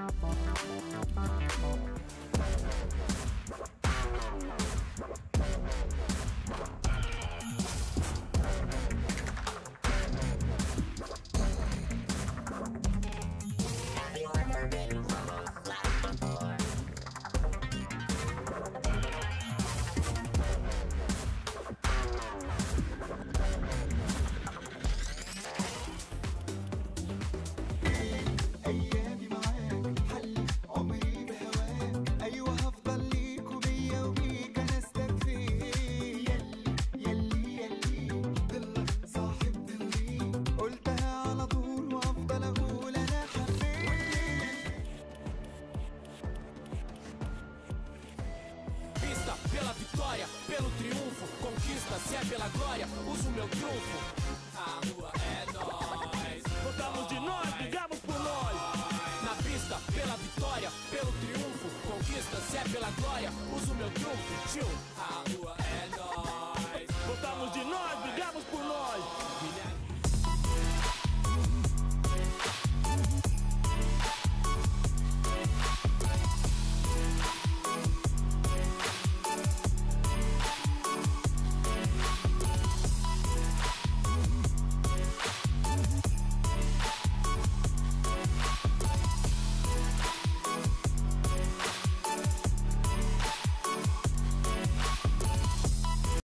Música pelo triunfo. Conquista, se é pela glória, uso o meu trunfo. A rua é nós. Votamos de nós, brigamos por nós. Na pista, pela vitória, pelo triunfo. Conquista, se é pela glória, uso o meu trunfo. Tio, a rua é